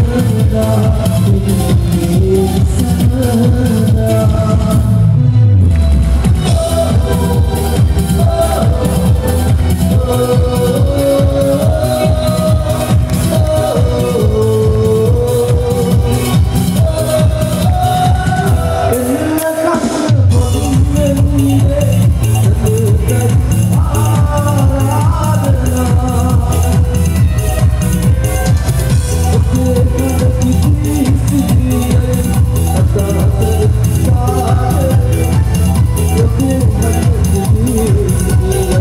love you.